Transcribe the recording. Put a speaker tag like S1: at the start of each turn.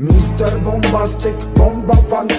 S1: Mr. Bombastic, bomba fantastic